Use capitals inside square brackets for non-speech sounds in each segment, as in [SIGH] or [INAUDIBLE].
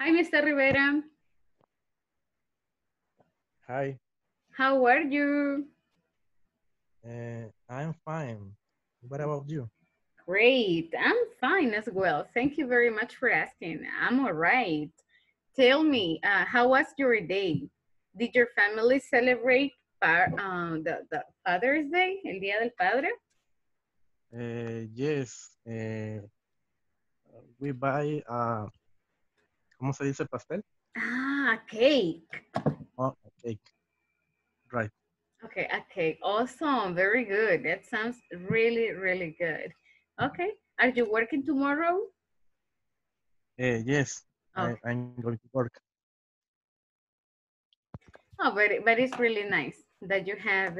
Hi, Mr. Rivera. Hi, How are you? uh, I'm fine. What about you? Great. I'm fine as well. Thank you very much for asking. I'm all right. Tell me, uh, how was your day? Did your family celebrate par- uh, the, the Father's Day, el Día del Padre? Uh, yes, uh, we buy, uh, ¿cómo se dice pastel? Ah, cake. Oh, cake. Right. Okay, a cake. Awesome. Very good. That sounds really, really good. Okay. Are you working tomorrow? Uh, yes, Okay. I, I'm going to work. Oh, but, but it's really nice that you have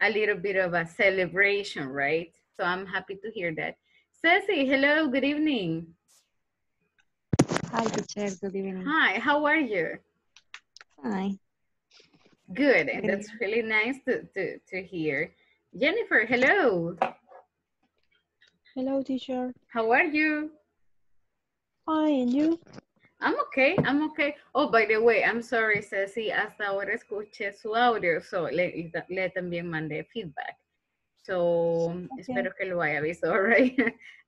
a little bit of a celebration, right? So I'm happy to hear that. Ceci, hello, good evening. Hi, teacher. Good evening. Hi, how are you? Hi. Good, And that's really nice to, to, to hear. Jennifer, hello, Hello, teacher. how are you? Fine, and you? I'm okay, I'm okay. Oh, by the way, I'm sorry, Ceci, hasta ahora escuché su audio, so le, le también mandé feedback. So, espero que lo haya visto, [LAUGHS] all right?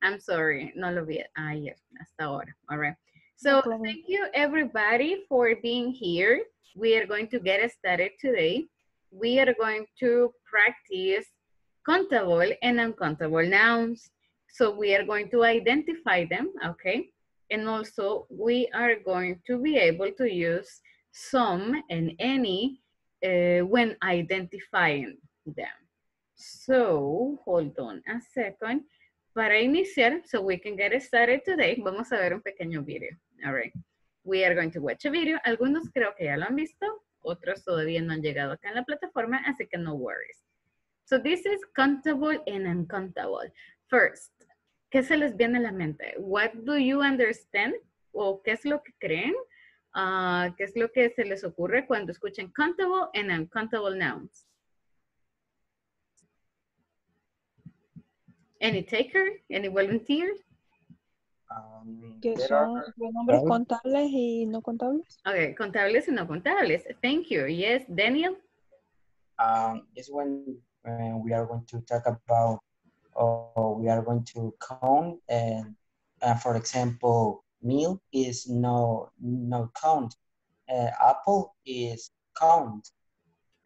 I'm sorry, no lo vi ah, ayer, hasta ahora, all right? So, thank you everybody for being here. We are going to get started today. We are going to practice countable and uncountable nouns. So, we are going to identify them, okay? And also, we are going to be able to use some and any uh, when identifying them. So, hold on a second. Para iniciar, so we can get started today, vamos a ver un pequeño video. All right. We are going to watch a video. Algunos creo que ya lo han visto, otros todavía no han llegado acá en la plataforma, así que no worries. So this is countable and uncountable. First, ¿qué se les viene a la mente? What do you understand? ¿O qué es lo que creen? Ah, ¿Qué es lo que se les ocurre cuando escuchen countable and uncountable nouns? Any taker? Any volunteer? Um, Que son are- pronombres Claro. contables y no contables. Okay, contables y no contables. Thank you. Yes, Daniel? um, is when uh, we are going to talk about, or we are going to count, and uh, for example, meal is no no count. Uh, apple is count.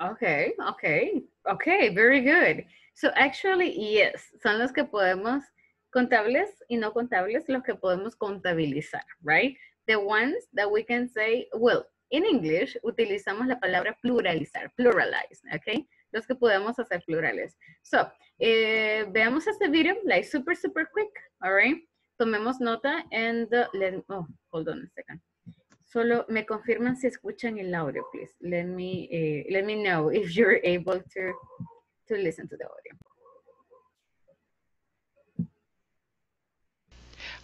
Okay, okay, okay, very good. So actually, yes, son los que podemos, contables y no contables, los que podemos contabilizar, right? The ones that we can say, well, in English utilizamos la palabra pluralizar, pluralize, okay? Los que podemos hacer plurales. So, eh, veamos este video, like super, super quick, all right? Tomemos nota and uh, let, oh, hold on a second. Solo me confirman si escuchan el audio, please. Let me, eh, let me know if you're able to, to listen to the audio.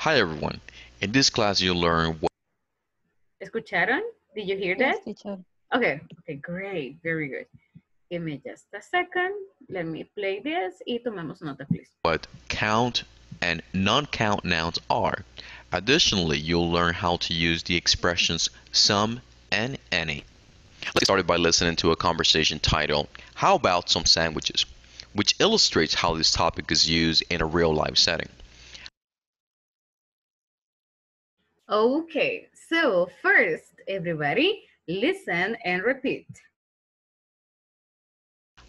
Hi everyone. In this class you'll learn what ¿Escucharon? Did you hear that? teacher. Okay, okay, great, very good. Give me just a second. Let me play this y tomemos nota, please. What count and non-count nouns are. Additionally, you'll learn how to use the expressions some and any. Let's get started by listening to a conversation titled, How about some sandwiches? which illustrates how this topic is used in a real life setting. Okay, so first, everybody, listen and repeat.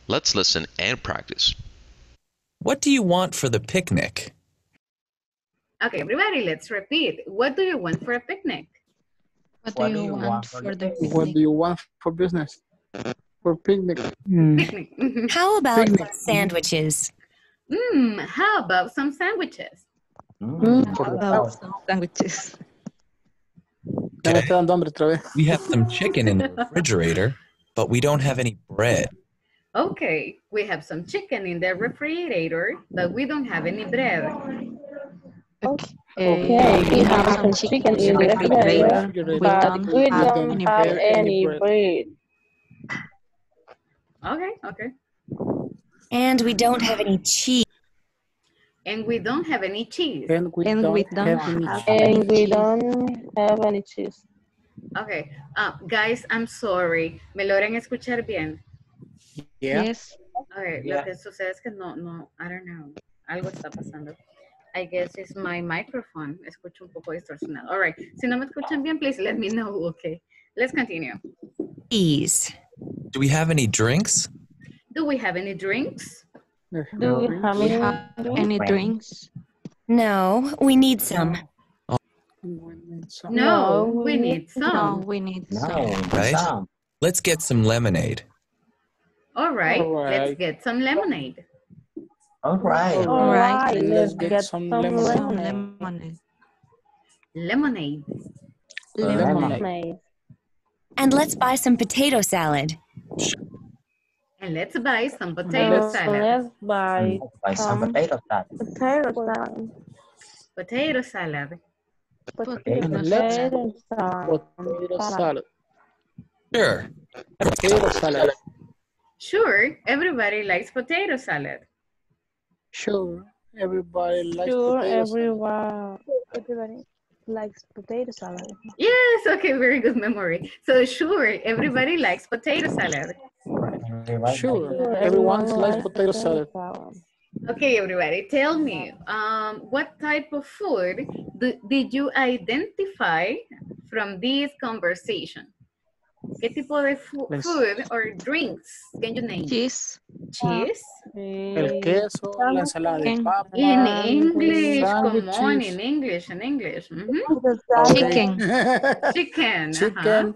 Let's listen and practice. What do you want for the picnic? Okay, everybody, let's repeat. What do you want for a picnic? What, do you want for the What do you want for business? For picnic? Picnic. Mhm. [LAUGHS] How about Picnic. sandwiches? Mm, how about some sandwiches? Mm, How about some sandwiches? [LAUGHS] Ya me Okay. está dando hambre otra vez. We have some chicken in the refrigerator, but we don't have any bread. Okay, we have some chicken in the refrigerator, but we don't have any bread. Okay, we have some chicken in the refrigerator. But we don't have any bread. Okay, okay. And we don't have any cheese. And we don't have any cheese. And we And don't we don't have any have cheese. And we don't have any cheese. Okay. Uh, guys, I'm sorry. ¿Me logran escuchar bien? Yeah. Yes. Okay, Yeah. lo que sucede es que no, no, I don't know. Algo está pasando. I guess it's my microphone. Escucho un poco distorsionado. All right. Si no me escuchan bien, please let me know. Okay. Let's continue. Cheese. Do we have any drinks? Do we have any drinks? Do you have We any have any drinks? No, we need some. No, No, we we need No, some. we need No, some. Right. some. Let's get some lemonade. All right. All Let's get some lemonade. All right. All All right, right, let's let's get get some some lemonade. Lemonade. lemonade. Lemonade. Lemonade. Lemonade. And let's buy some potato salad. And let's buy some potato Let's- salad. Let's buy Buy some some potato salad. potato salad. Potato salad. Potato salad. Potato salad. Sure. Potato salad. Sure, everybody likes potato salad. Sure. Everybody likes Sure, potato salad. everyone, everybody likes potato salad. Yes, okay, very good memory. So sure, everybody likes potato salad. Everybody Sure. everyone's Everyone likes potato salad. Okay, everybody, tell me, um, what type of food do, did you identify from this conversation? ¿Qué tipo de food or drinks can you name? Cheese. Cheese? El queso, la ensalada de papa. In English, come on, in English, in English. mhm. Chicken. [LAUGHS] Chicken. Chicken,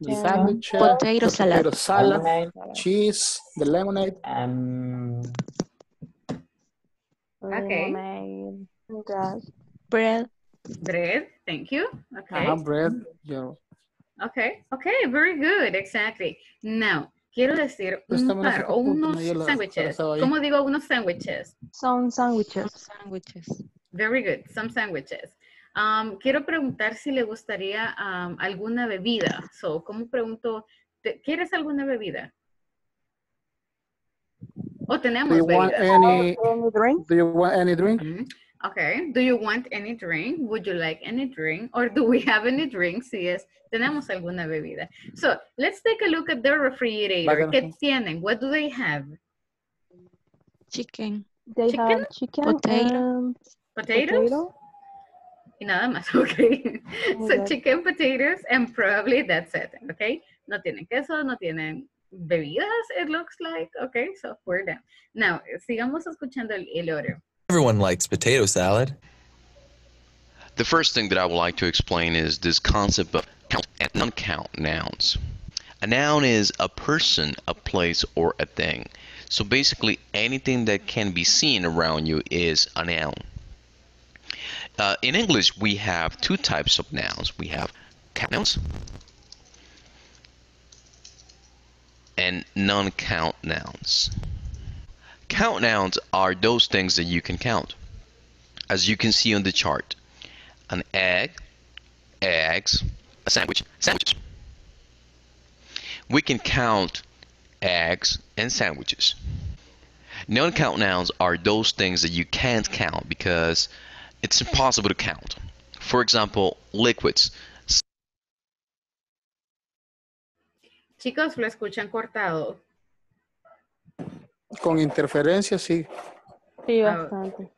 the sandwich, Potato salad. potato salad, Lemonade. cheese, the lemonade. Um, Okay. Bread. Bread, thank you. Okay. Ajá, bread. yeah. Okay, okay, very good, exactly. Now, quiero decir un Préstame una par o unos sándwiches. ¿Cómo digo unos sándwiches? some sandwiches. Sandwiches. Very good, some sandwiches. Um, quiero preguntar si le gustaría um, alguna bebida. So, ¿cómo pregunto? te- ¿Quieres alguna bebida? ¿O Do tenemos you want bebidas? any? Any drink? Do you want any drink? Mhm. Okay, do you want any drink? Would you like any drink? Or do we have any drinks? Si es, tenemos alguna bebida. So, let's take a look at the refrigerator. ¿Qué tienen? What do they have? Chicken. They Chicken? have chicken Potato. and Potatoes? potato. Y nada más, [LAUGHS] okay. Oh, so God. chicken, potatoes, and probably that's it, okay? No tienen queso, no tienen bebidas, it looks like, okay? So we're done. Now, sigamos escuchando el, el oro. Everyone likes potato salad. The first thing that I would like to explain is this concept of count and non-count nouns. A noun is a person, a place, or a thing. So basically, anything that can be seen around you is a noun. Uh, in English, we have two types of nouns. We have count nouns and non-count nouns. Count nouns are those things that you can count. As you can see on the chart, an egg, eggs, a sandwich, sandwiches. We can count eggs and sandwiches. Non-count nouns are those things that you can't count because it's impossible to count. For example, liquids. Chicos, lo escuchan cortado. Con interferencia, sí. Sí, Ah, bastante.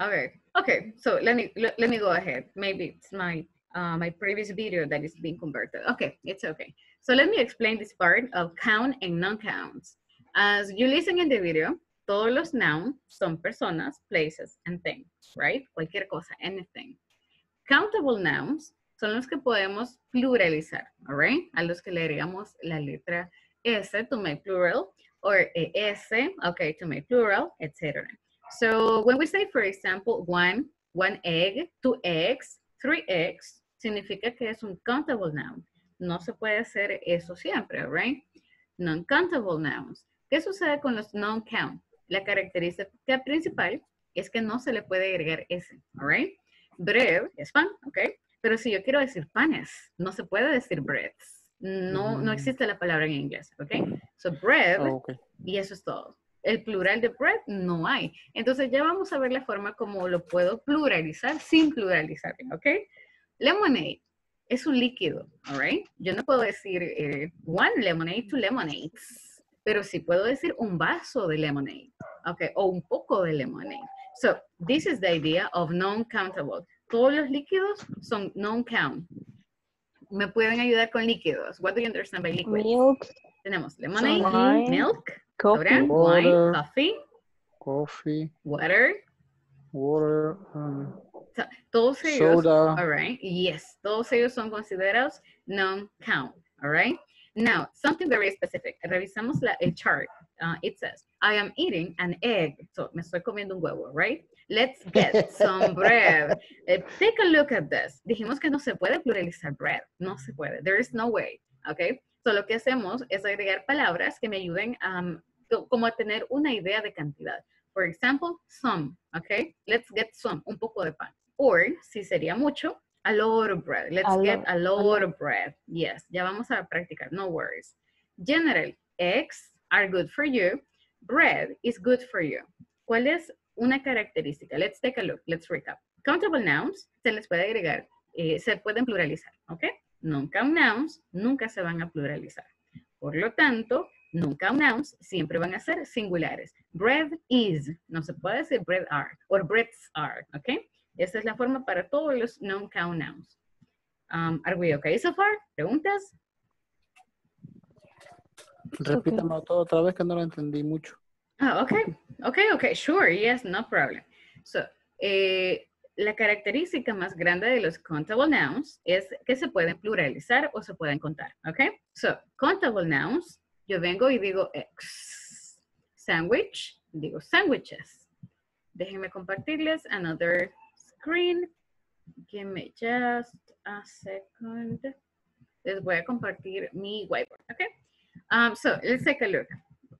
Okay, okay. So let me let, let me go ahead. Maybe it's my uh, my previous video that is being converted. Okay, it's okay. So let me explain this part of count and non-counts. As you listen in the video, todos los nouns son personas, places, and things, right? Cualquier cosa, anything. Countable nouns son los que podemos pluralizar, all right? A los que le agregamos la letra S to make plural, or ES, okay, to make plural, etc. So when we say, for example, one, one egg, two eggs, three eggs, significa que es un countable noun. No se puede hacer eso siempre, right? Non-countable nouns. ¿Qué sucede con los non-count? La característica principal es que no se le puede agregar ese, all right? Bread es pan, ok? Pero si yo quiero decir panes, no se puede decir breads. No, no Mm. existe la palabra en inglés, ok? So bread ok. y eso es todo. El plural de bread no hay. Entonces ya vamos a ver la forma como lo puedo pluralizar sin pluralizar, ¿ok? Lemonade es un líquido, all right? Yo no puedo decir eh, one lemonade, two lemonades, pero sí puedo decir un vaso de lemonade, okay, o un poco de lemonade. So, this is the idea of non-countable. Todos los líquidos son non-count. Me pueden ayudar con líquidos. What do you understand by liquid? Milk, Tenemos lemonade, Wine. milk, coffee, soda, wine, coffee, Coffee, water, water, um, So, todos ellos, soda. all right, yes, todos ellos son considerados non-count, all right? Now, something very specific. Revisamos la, el chart. Uh, it says, I am eating an egg. So, me estoy comiendo un huevo, right? Let's get some [LAUGHS] bread. Eh, take a look at this. Dijimos que no se puede pluralizar bread. No se puede. There is no way, okay? So, lo que hacemos es agregar palabras que me ayuden um, co- como a tener una idea de cantidad. For example, some, okay? Let's get some, un poco de pan. Or, si sería mucho, a lot of bread. Let's A get lot, a a lot of bread. Yes, ya vamos a practicar, no worries. General, eggs are good for you. Bread is good for you. ¿Cuál es una característica? Let's take a look, let's recap. Countable nouns se les puede agregar, eh, se pueden pluralizar, ¿ok? Non-count nouns nunca se van a pluralizar. Por lo tanto, non-count nouns siempre van a ser singulares. Bread is, no se puede decir bread are, or breads are, ¿ok? Esta es la forma para todos los non-count nouns. Um, are we okay so far? ¿Preguntas? Repítame todo otra vez que no lo entendí mucho. Ah, okay, okay, okay, sure, yes, no problem. So, eh, la característica más grande de los countable nouns es que se pueden pluralizar o se pueden contar, okay? So, countable nouns, yo vengo y digo X. Sandwich, digo sandwiches. Déjenme compartirles another screen. Give me just a second. Les voy a compartir mi whiteboard, okay? Um, so, let's take a look.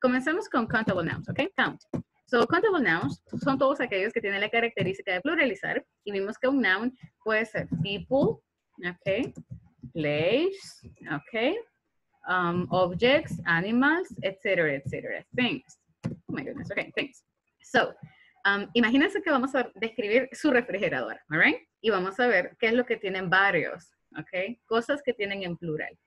Comenzamos con countable nouns, ¿ok? Count. So, countable nouns son todos aquellos que tienen la característica de pluralizar y vimos que un noun puede ser people, ¿ok? Place, ¿ok? Um, objects, animals, etcétera, etcétera. Things. Oh my goodness, ok, things. So, um, imagínense que vamos a describir su refrigerador, all right? Y vamos a ver qué es lo que tienen varios, ¿ok? Cosas que tienen en plural.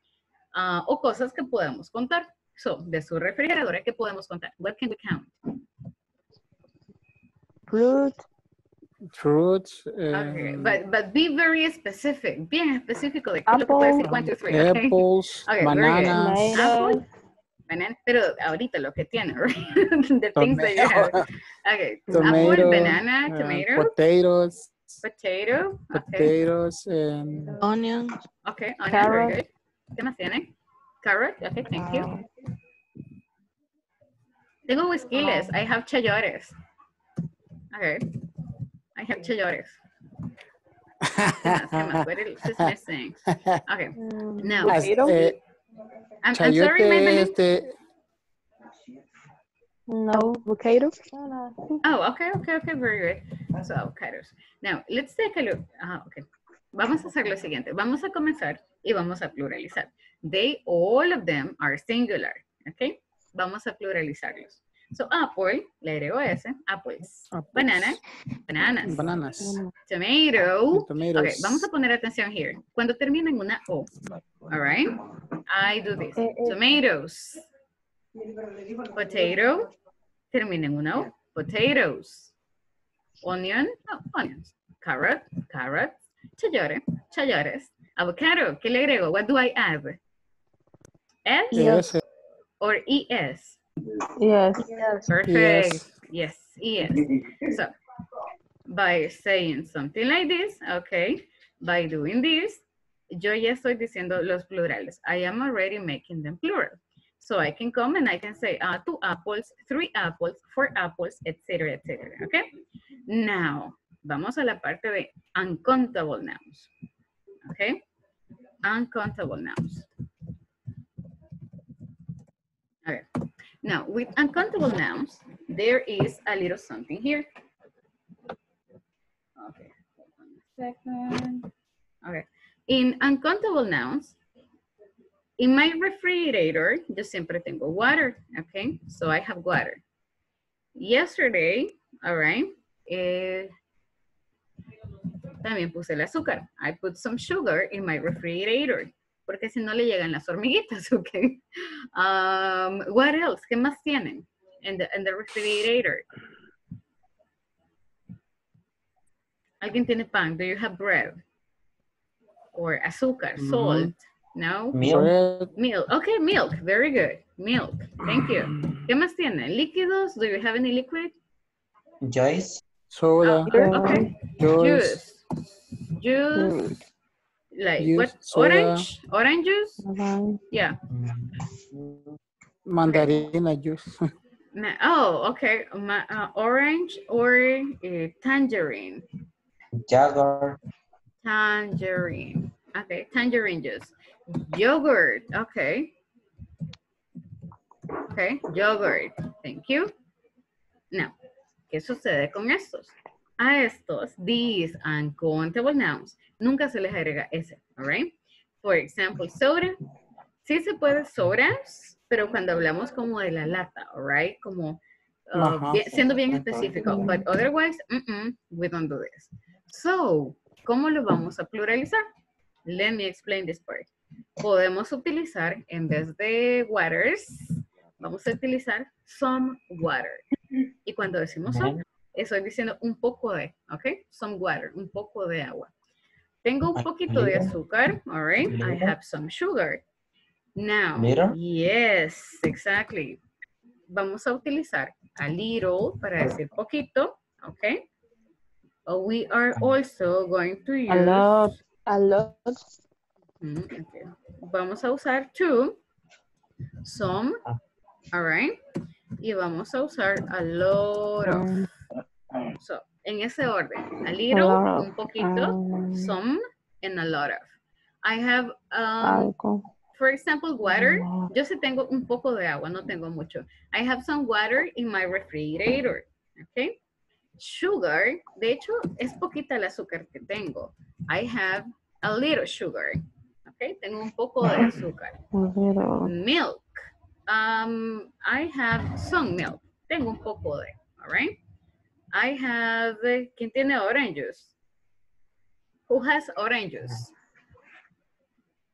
Ah, o cosas que podemos contar. So, de su refrigeradora, ¿qué podemos contar? What can we count? fruit, Fruits, Okay, um, but, but be very specific, bien específico de qué es lo que puede decir okay? apples, [LAUGHS] Okay, bananas, Apple, banana, pero ahorita lo que tiene, [LAUGHS] right? The things that you have. Okay, [LAUGHS] apple, tomato, banana, uh, tomato, potatoes, potato, okay, potatoes, and Onion. okay, onion, very good. ¿Qué más tiene? Carrot, okay, thank you. Tengo whiskiles, I have chayores. Okay, I have chayores. ¿Qué más? [LAUGHS] ¿Qué más? What is missing? Okay, um, now, eh, I'm, I'm sorry, chayote, Maybelline. este, no, avocado. No, no. Oh, okay, okay, okay, very good. So, avocados. Now, let's take a look. Ah, okay. Vamos a hacer lo siguiente. Vamos a comenzar y vamos a pluralizar. They, all of them are singular. Okay? Vamos a pluralizarlos. So, apple, le agrego ese, apples. apples, Banana, bananas. bananas, Banana. Tomato. tomatoes. Okay, vamos a poner atención here. Cuando termina en una O, all right? I do this. Eh, eh. Tomatoes. Potato. Termina en una O. Potatoes. Onion. No, onions. Carrot. Carrots. Chayore. Chayores. Avocado. ¿Qué le agrego? What do I add? S Yes, or ES? Yes. Yes. Perfect. Yes, ES. So, by saying something like this, okay, by doing this, yo ya estoy diciendo los plurales. I am already making them plural. So I can come and I can say uh, two apples, three apples, four apples, etc., etc. Okay? Now, vamos a la parte de uncountable nouns. Okay? Uncountable nouns. Now, with uncountable nouns, there is a little something here. Okay, second. Okay, in uncountable nouns, in my refrigerator, yo siempre tengo water, okay? So I have water. Yesterday, all right, eh, también puse el azúcar. I put some sugar in my refrigerator. Porque si no le llegan las hormiguitas, [LAUGHS] ¿ok? Um, what else? ¿Qué más tienen en the, in the refrigerator? ¿Alguien tiene pan? Do you have bread? Or azúcar, Mhm. salt? No? Milk. Milk. Okay, milk. Very good. Milk. Thank you. ¿Qué más tienen? ¿Líquidos? Do you have any liquid? Joyce. Soda. Oh, okay. Juice. Juice. Juice. Like Juice, what? soda. Orange? Orange juice? Yeah. Mandarina juice. [LAUGHS] Oh, okay. Ma- uh, orange or uh, tangerine? Jagger. Tangerine. Okay, tangerine juice. Yogurt. Okay. Okay, yogurt. Thank you. Now, ¿qué sucede con estos? A estos, these uncountable nouns, nunca se les agrega S, all right? For example, soda. Sí se puede sodas, pero cuando hablamos como de la lata, all right? Como uh, Ajá. bien- siendo bien específico. But otherwise, we don't do this. So, ¿cómo lo vamos a pluralizar? Let me explain this part. Podemos utilizar, en vez de waters, vamos a utilizar some water. Y cuando decimos some, estoy diciendo un poco de, ¿ok? Some water, un poco de agua. Tengo un A poquito de azúcar, all right? I have some sugar. Now, Little. yes, exactly. Vamos a utilizar a little para decir poquito, ¿ok? We are also going to use... A lot. A lot. Mm, okay. Vamos a usar to, some, Ah. all right? Y vamos a usar a lot of. Um, So, en ese orden, a little, un poquito, um, some, and a lot of. I have, um, for example, water. Yo sí tengo un poco de agua, no tengo mucho. I have some water in my refrigerator, okay? Sugar, de hecho, es poquita el azúcar que tengo. I have a little sugar, okay? Tengo un poco de azúcar. A little. Milk, um, I have some milk. Tengo un poco de, all right? I have, eh, ¿quién tiene orange juice? Who has oranges?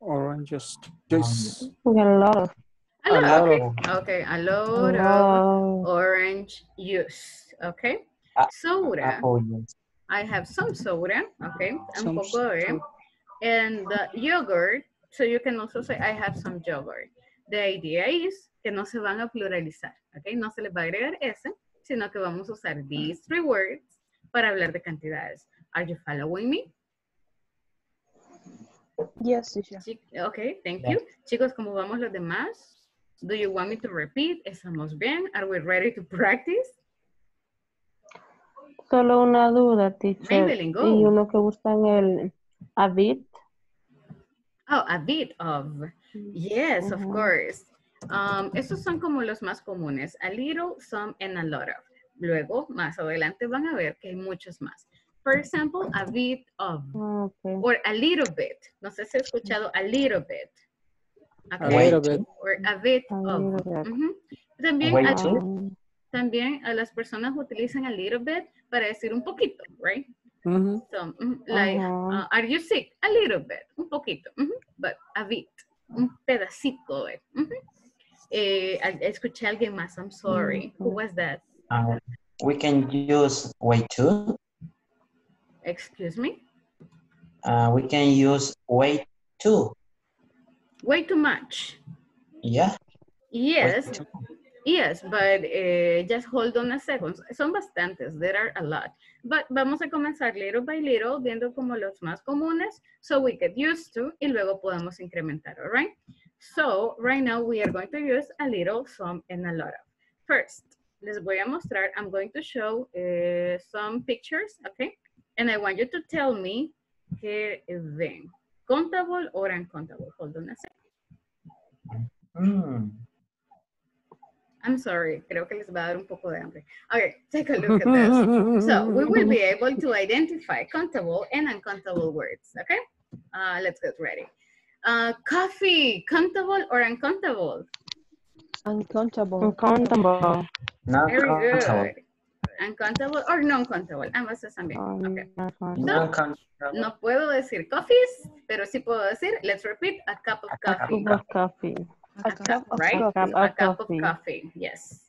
Oranges. Orange juice. Juice. We got a lot of. A A lot, lot okay. of. Okay, a A lot of orange juice, okay? Soda, Apple juice. I have some soda, okay? Un Some poco de, and uh, yogurt, so you can also say I have some yogurt. The idea is que no se van a pluralizar, okay? No se les va a agregar ese, sino que vamos a usar these three words para hablar de cantidades. Are you following me? Yes, teacher. Okay, thank Yeah. you. Chicos, ¿cómo vamos los demás? Do you want me to repeat? ¿Estamos bien? Are we ready to practice? Solo una duda, teacher. Maybelline, go. Y uno que busca en el a bit. Oh, a bit of. Yes, of course. Um, estos son como los más comunes. A little, some, and a lot of. Luego, más adelante van a ver que hay muchos más. For example, a bit of. Ah, Okay. Or a little bit. No sé si he escuchado a little bit. A Okay. little bit. Or a bit A of. También, a- también a las personas utilizan a little bit para decir un poquito, right? Mhm. So, mm, like, uh, are you sick? A little bit, un poquito, but a bit, un pedacito de. Eh, escuché a alguien más, I'm sorry. Who was that? Uh, we can use way too. Excuse me? Uh, we can use way too. Way too much. Yeah. Yes, yes, but eh, just hold on a second. Son bastantes, there are a lot. But vamos a comenzar little by little, viendo como los más comunes, so we get used to, y luego podemos incrementar, all right? So, right now we are going to use a little, some, and a lot of. First, les voy a mostrar, I'm going to show eh, some pictures, okay? And I want you to tell me qué ven. Countable or uncountable? Hold on a second. Hmm. I'm sorry, creo que les va a dar un poco de hambre. Okay, take a look at this. So we will be able to identify countable and uncountable words, okay? Uh, let's get ready. Uh, coffee, countable or uncountable? uncountable. Uncountable. Not Very countable. good. Uncountable or non-countable. Ambas están bien. Okay. No countable. No puedo decir coffees, pero sí puedo decir, let's repeat, a cup of coffee. Cup of coffee. A cup, right? coffee. A cup of coffee, yes.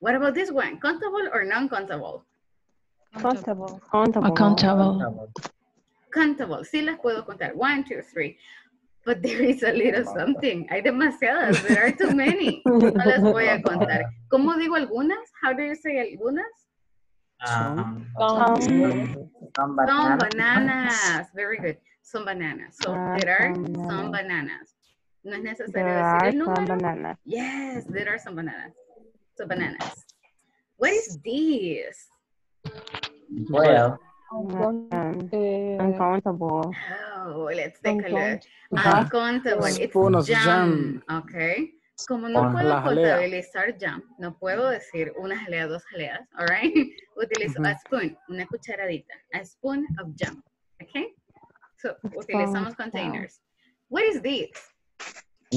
What about this one? Countable or non-countable? Comfortable. Accountable. Countable, sí las puedo contar. One, two, three. But there is a little something. Hay demasiadas. There are too many. No las voy a contar. ¿Cómo digo algunas? How do you say algunas? Um, Um, some Some banana. bananas. Very good. Some bananas. So Ah, there are some bananas. No es necesario There decir el some número. bananas. Yes, there are some bananas. So bananas. What is this? Well, Um, Eh, uncountable. Oh, let's take a look. Uncountable. It's Spoon of jam. Okay. Como no puedo contabilizar jam, no puedo decir una jalea, dos jaleas, all right? [LAUGHS] Utilizo a spoon, una cucharadita. A spoon of jam. Okay? So, utilizamos containers. What is this?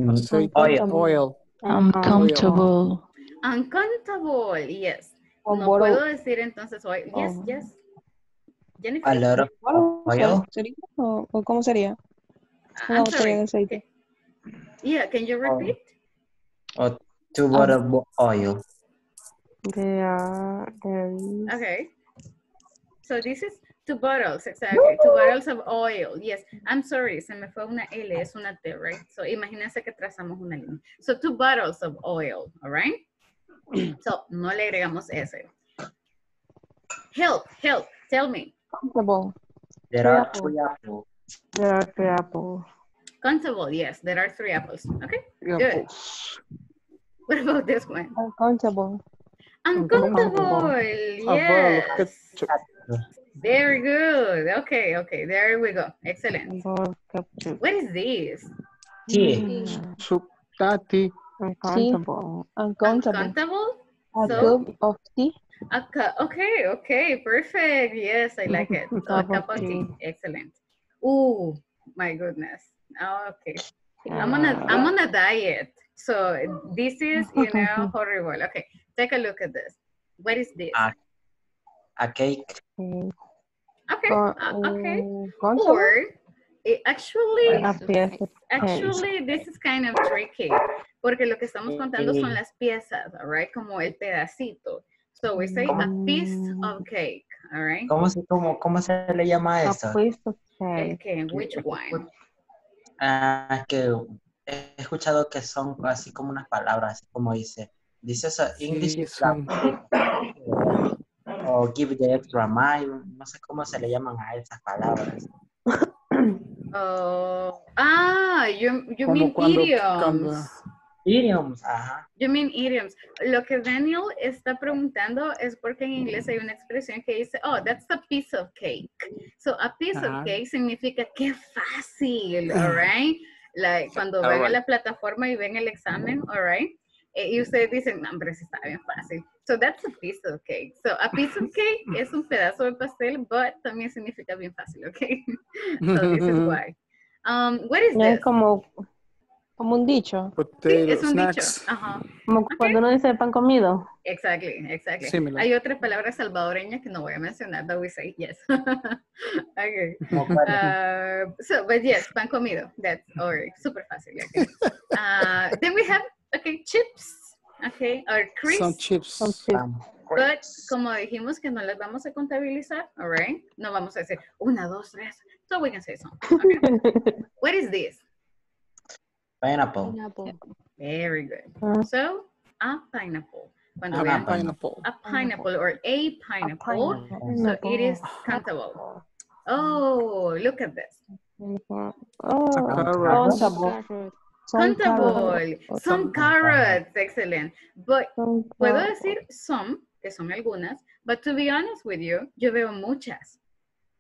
Aceite. oil. Oil. Uncountable. Uncountable. Yes. No puedo decir entonces oil. Yes, Oh. yes. Jennifer? A lot of bottle oil. ¿Sería? ¿O, o cómo sería? Ah, Una I'm botella sorry. de aceite. Yeah, can you Oh. repeat? or two bottle of oil. There are, is. Okay. So this is two bottles, exactly. Two bottles of oil. Yes. I'm sorry, se me fue una L, es una T, right? So imagínense que trazamos una línea. So two bottles of oil, all right? [CLEARS THROAT] So no le agregamos S. Help, help, tell me. Comfortable. There Three are apples. three apples. There are three apples. Countable, yes, there are three apples. Okay, Yeah, Good. pues. what about this one? Uncountable. Uncountable, A yes. Oh, Very good. Okay, okay, there we go. Excellent. What is this? Tea. Soup. Tea. Uncountable. Uncountable. Uncountable? A So- cup of tea. A cu- okay, okay, perfect. Yes, I like it. [LAUGHS] So a Cup of tea. tea. Excellent. Oh my goodness. Oh, okay. I'm on a I'm on a diet. So this is, you [LAUGHS] know, horrible. Okay, take a look at this. What is this? Ah. A cake. Okay. Okay, Uh, uh, okay. Uncountable. Or it actually, A piece of actually, this is kind of tricky. Porque lo que estamos contando son las piezas, all right? Como el pedacito. So we say a piece of cake, all right? ¿Cómo se, cómo, cómo se le llama A eso? piece of cake. Okay, which one? Ah, que he escuchado que son así como unas palabras, así como dice, dice eso, English Sí, son- o give the extra mile, no sé cómo se le llaman a esas palabras. Oh, ah, you, you mean cuando- idioms. cuando- Idioms, ajá. You mean idioms. Lo que Daniel está preguntando es porque en inglés hay una expresión que dice, oh, that's a piece of cake. So, a piece Ajá. of cake significa qué fácil, all right? Like, cuando van a la plataforma y ven el examen, all right? Eh, y ustedes dicen, no, hombre, sí está bien fácil. So, that's a piece of cake. So, a piece of cake [LAUGHS] es un pedazo de pastel, but también significa bien fácil, okay? [LAUGHS] so, this is why. Um, what is this? es como, Como un dicho. Sí, Potato es un snacks. dicho. Ajá. como cuando uno dice pan comido. Exactly, exactly. Similar. Hay otras palabras salvadoreñas que no voy a mencionar, but we say yes. [LAUGHS] okay. Uh, so, but yes, pan comido. That's or super fácil. Okay. Uh, [LAUGHS] then we have okay chips. Okay, or crisps. Some chips. Some chips. Um, But como dijimos que no las vamos a contabilizar, all right? No vamos a decir una, dos, tres. So we can say some. Okay. [LAUGHS] what is this? Pineapple. Pineapple. Very good. Ah. So a pineapple. Cuando A vean pineapple. a pineapple or a pineapple, so it is countable. Oh. Look at this. Oh, carrot. countable. Some Countable. carrots. Some some carrots. Excellent. But Some puedo carrots. decir some, que son algunas, but to be honest with you, yo veo muchas.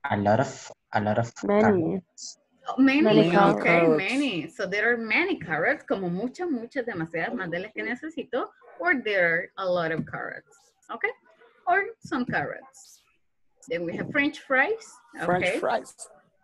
A lot of, a lot of Many. carrots. Oh, Many, Many okay, carrots. many. So there are many carrots, como muchas, muchas, demasiadas más de las que necesito, or there are a lot of carrots, okay? Or some carrots. Then we have French fries, okay? French fries.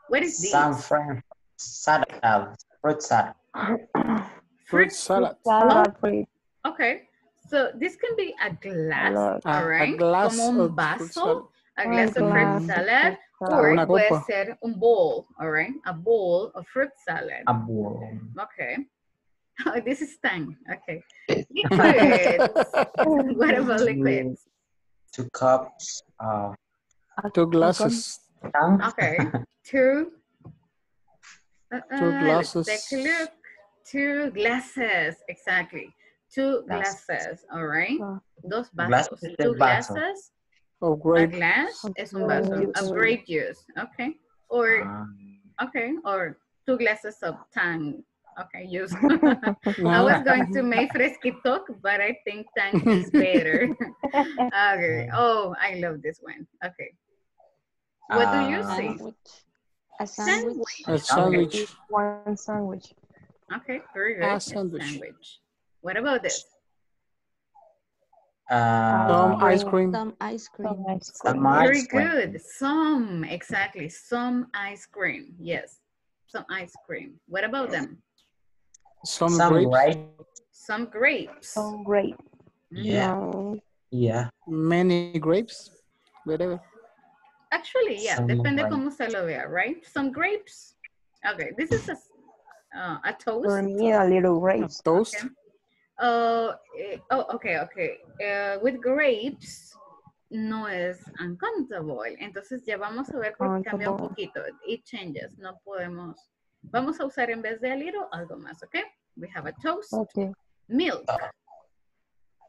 What is this? Some French salad, fruit salad. [COUGHS] Fruit salad. Salad fruit. Okay. So this can be a glass, lot. Ah, all a glass Como un of fruit salad. vaso, a glass of fruit salad, or Una puede copa. ser un bowl, all right? A bowl of fruit salad. A bowl. Okay. [LAUGHS] Oh, this is time. Okay. Liquids. [LAUGHS] what about liquids? Two cups. Uh, Two glasses. tank. Okay. [LAUGHS] Two. Uh, Two uh, let's glasses. Take a look. Two glasses. Exactly. Two Glasses. glasses. All right. Ah. Dos Glasses vasos. de Two vaso. Glasses. Oh, A glass Of es un vaso grape of juice. grape juice. Okay. Or Um, okay. Or two glasses of tang. Okay. Use. [LAUGHS] I was going to make fresquitok, but I think tang is better. [LAUGHS] okay. Oh, I love this one. Okay. What do you Uh, see? A sandwich. A sandwich. One sandwich. Okay, very good. A A sandwich. sandwich. What about this? Uh, Some ice Um, cream. Some ice cream. Some ice Some cream. ice Very cream. good. Some, exactly. Some ice cream. Yes. Some ice cream. What about them? Some, some grapes. right. Some grapes. Some grape. Yeah. No. Yeah. Many grapes. Whatever. Actually, yeah, Some depende grapes. cómo se lo vea, right? Some grapes. Okay, this is a, s- uh, a toast. For me, a little A toast. Okay. Uh, eh, oh, okay, okay. Uh, with grapes no es uncountable. Entonces ya vamos a ver porque cambia un poquito. It changes. No podemos. Vamos a usar en vez de a little algo más, ¿ok? We have a toast, Okay. milk.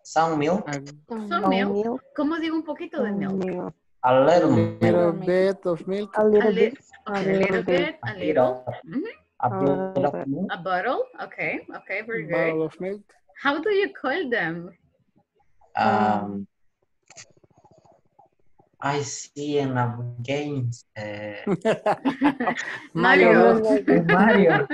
Some milk. A Some Some milk. milk. ¿Cómo digo un poquito de milk? milk. A little milk. little bit of milk. A little li- bit. Okay, a little bit, a little. A bit of Uh, milk. A bottle. Okay, okay, very good. Bottle of milk. How do you call them? Um, I see in the games. Uh, Mario. [LAUGHS] Mario.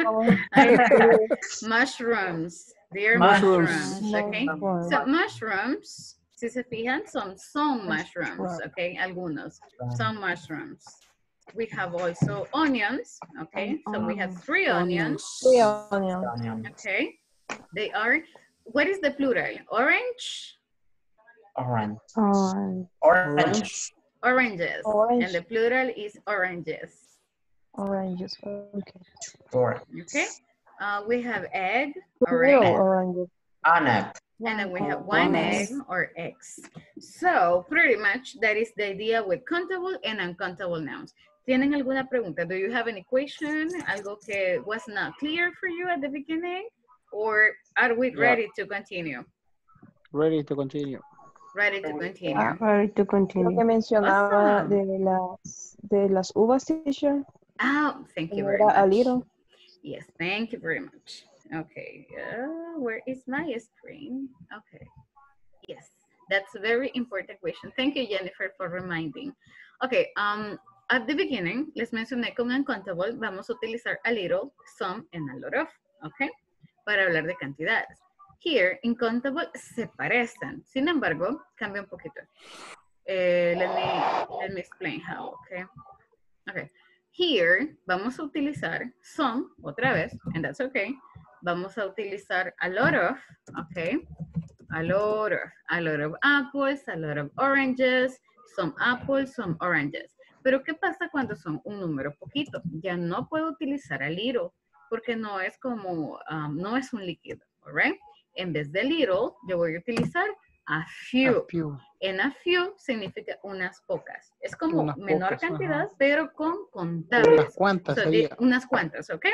Mushrooms. [LAUGHS] They're Mushrooms. mushrooms. Okay. Mushrooms. So mushrooms, si se fijan, son some mushrooms, okay, algunos, some mushrooms. We have also onions, okay, so we have three onions, Three onions. Okay. They are, what is the plural? Orange? Orange. Um, Orange. Oranges. Orange. And the plural is oranges, oranges. Okay. Orange. okay. Uh, we have egg, Real orange. oranges. Anap. And then we have One one egg. egg or eggs. So pretty much that is the idea with countable and uncountable nouns. ¿Tienen alguna pregunta? Do you have any question? Algo que was not clear for you at the beginning? Or are we Yeah. ready to continue? Ready to continue. Ready to continue. Ah, ready to continue. Lo que mencionaba Awesome. de las de las uvas, teacher. Oh, thank you very era a little. Yes, thank you very much. Okay, uh, where is my screen? Okay, yes, that's a very important question. Thank you, Jennifer, for reminding. Okay, um, at the beginning, les mencioné con uncountable, vamos a utilizar a little, some, and a lot of, okay, para hablar de cantidades. Here, uncountable se parecen, sin embargo, cambia un poquito. Eh, let me, let me explain how, okay? Okay. Here vamos a utilizar some otra vez, and that's okay. Vamos a utilizar a lot of, okay? A lot of, a lot of apples, a lot of oranges, some apples, some oranges. Pero ¿qué pasa cuando son un número poquito? Ya no puedo utilizar a little, porque no es como, um, no es un líquido, alright? En vez de little, yo voy a utilizar a few. A few. En a few significa unas pocas. Es como Unas menor pocas, cantidad, ajá. pero con contables. Unas cuantas So, de- sería. unas cuantas, ¿ok?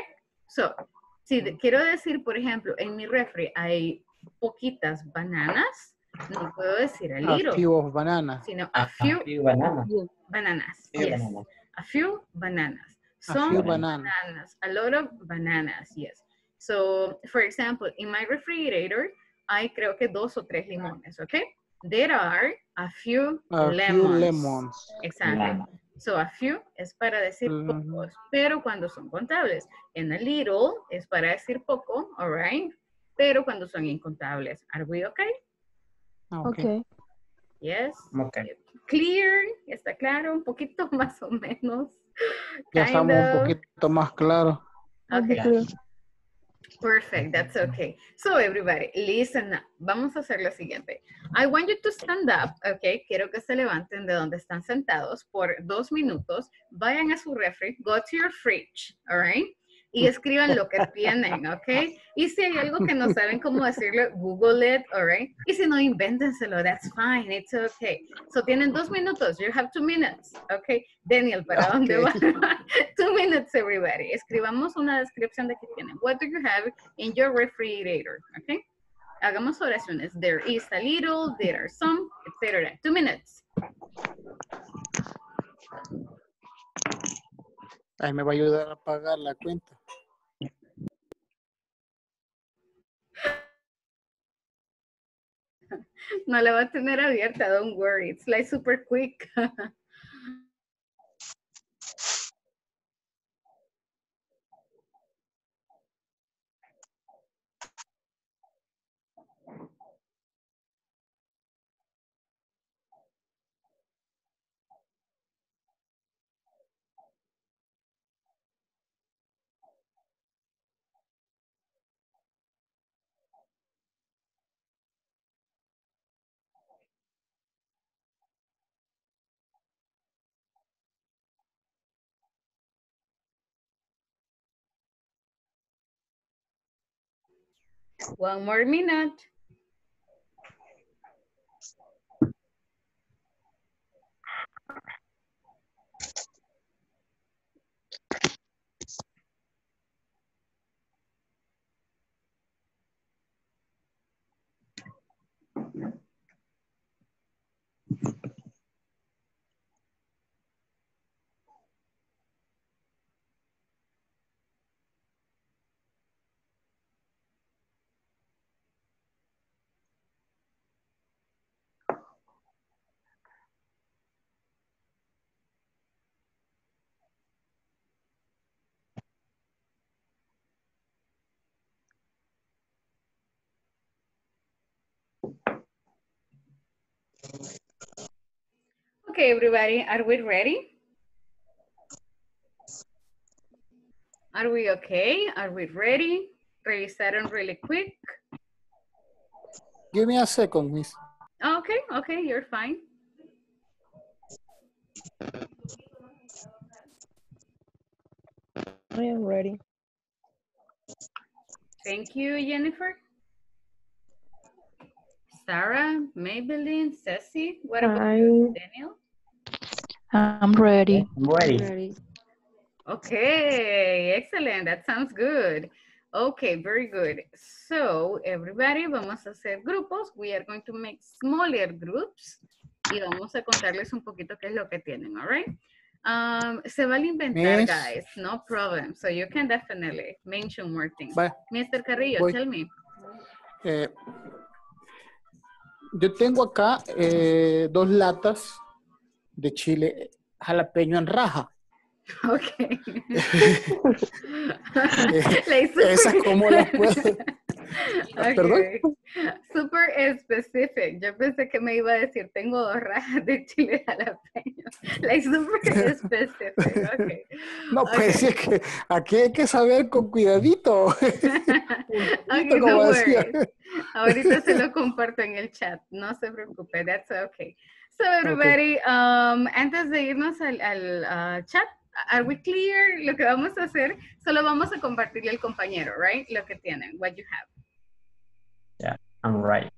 So, si de- quiero decir, por ejemplo, en mi refri hay poquitas bananas, no puedo decir a A little, few of bananas. sino A a few bananas. bananas. Yes. bananas. A few bananas. A Some few bananas. bananas. A lot of bananas, yes. So, for example, in my refrigerator, hay creo que dos o tres limones, ¿ok? There are a few A few lemons. Exactly. So, a few es para decir pocos, pero cuando son contables. En a little es para decir poco, all right? Pero cuando son incontables. Are we okay? Ah, ok. Okay. Yes. Okay. Clear, ¿está claro? Un poquito [LAUGHS] más o menos. Ya Kind estamos un poquito más claros. Okay. Perfect, that's okay. So everybody, listen up. Vamos a hacer lo siguiente. I want you to stand up, okay? Quiero que se levanten de donde están sentados por dos minutos. Vayan a su refri, go to your fridge, all right? Y escriban lo que tienen, ¿ok? Y si hay algo que no saben cómo decirlo, Google it, all right? Y si no, invéntenselo, that's fine, it's okay. So tienen dos minutos, you have two minutes, ¿ok? Daniel, ¿para dónde va? [LAUGHS] two minutes, everybody. Escribamos una descripción de qué tienen. What do you have in your refrigerator, ¿ok? Hagamos oraciones. There is a little, there are some, etc. Two minutes. Ahí me va a ayudar a pagar la cuenta. No la va a tener abierta, don't worry. It's like super quick. [LAUGHS] One more minute. Okay, everybody, are we ready? Are we okay? Are we ready? Revisaron really quick. Give me a second, miss. Okay, okay, you're fine. I am ready. Thank you, Jennifer. Sarah, Maybelline, Ceci, what about Hi. you, Daniel? I'm ready. I'm ready. Ready. Okay, excellent. That sounds good. Okay, very good. So, everybody, vamos a hacer grupos. We are going to make smaller groups. Y vamos a contarles un poquito qué es lo que tienen, all right? Um, se vale inventar, Miss. guys. No problem. So, you can definitely mention more things. Va, Mr. Carrillo, Voy. tell me. eh, yo tengo acá eh, dos latas de chile jalapeño en raja. [LAUGHS] Okay. Eh, Like super- ¿Esas cómo las puedo? [LAUGHS] ¿Perdón? Okay. Super specific. Yo pensé que me iba a decir, tengo dos rajas de chile jalapeño. [LAUGHS] Like super specific. Okay. No, pues Okay. es que aquí hay que saber con cuidadito. Okay, como no. Ahorita se lo comparto en el chat. No se preocupe. That's okay. So everybody, um, antes de irnos al, al ah, chat, are we clear? Lo que vamos a hacer, solo vamos a compartirle al compañero, right? Lo que tienen, what you have. I'm right.